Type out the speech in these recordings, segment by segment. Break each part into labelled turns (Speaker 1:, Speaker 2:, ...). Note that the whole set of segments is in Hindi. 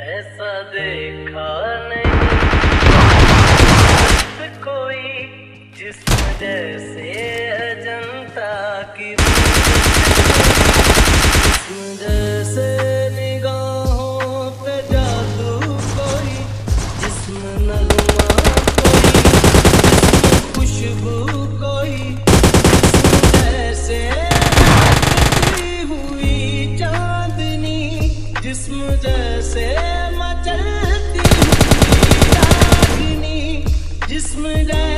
Speaker 1: ऐसा देखा नहीं। कोई जिसम जैसे अजंता की जैसे जिस्म खुशबू जैसे हुई चांदनी, जिस्म जैसे me down.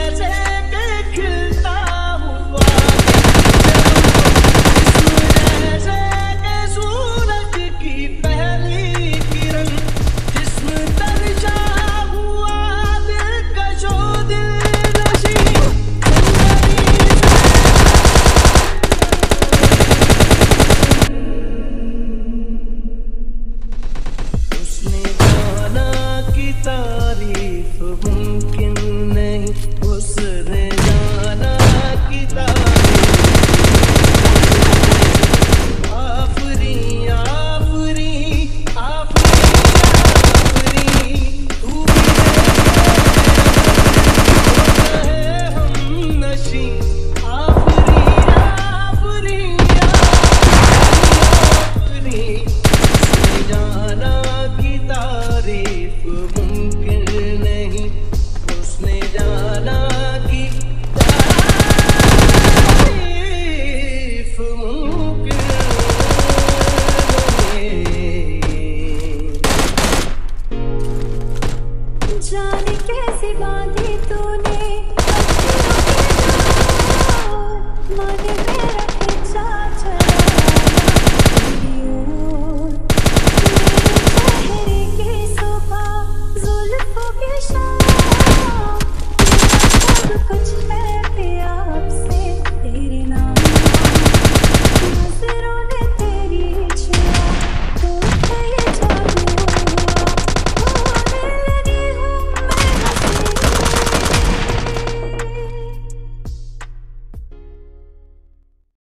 Speaker 1: कैसे बांधे तूने?